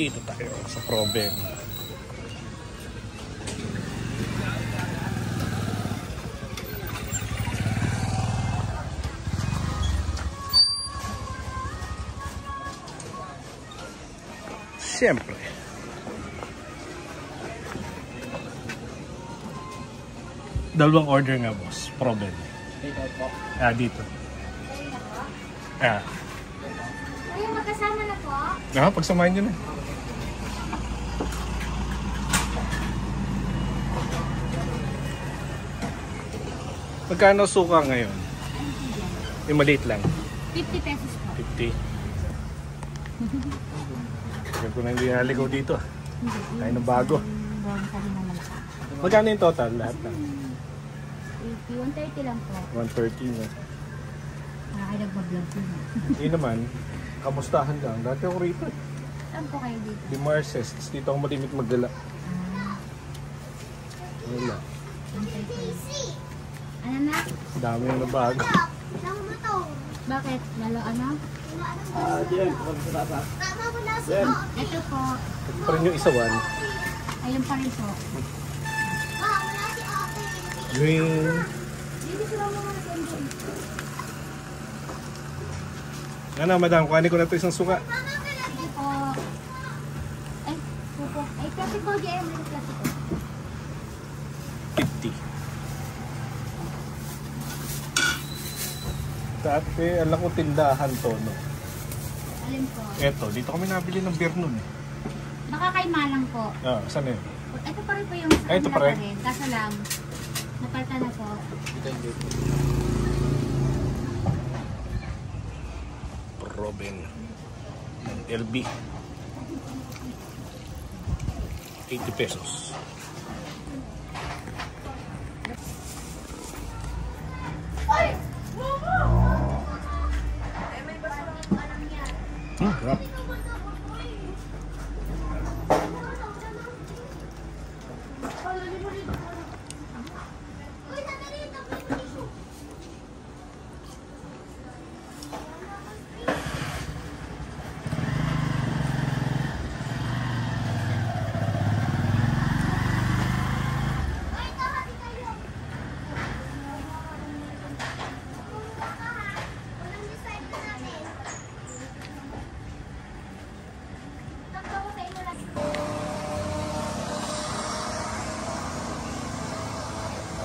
Dito tayo sa Proven. Siyempre. Dalawang order nga boss. Proven. Dito po. Ah, dito. Ah. Kuya, magkasama na po. Ah, pagsamahin nyo na. Magkano suka ngayon? Yung maliit lang. 50 pesos po. 50. Sabi ko na hindi naligaw dito. ah. Tayo ng bago. Magkano yung total lahat lang? 80, 130 lang po. 130 na. Nakakay nagbablog po na. Hindi naman, kamustahan lang. Dati ako rito. eh. Saan po kayo dito? Di Marces. Tapos dito ako malimit magdala. Ah, Wala. 130. Ano na? Dami yung nabago. Bakit? Lalo ano? Ah, diyan. Taas. Ito po. Pa rin yung isawan. Ayun pa rin po. Tendon. Ano, madam, kuhanin ko na ito isang suka. Sige po. Ay, po Ay, kasi po. May klase po. Dati, alam ko tindahan to, no? Alin po? Eto, dito kami nabili ng beer nun. eh. Baka kay Malang po. Ah, saan yun? Ito pa rin po yung sa Ay, ito kanila pa rin? Kaso lang, napalta na po. Robin. LB. 80 pesos. Hmm, sarap.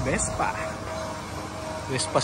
Vespa. Vespa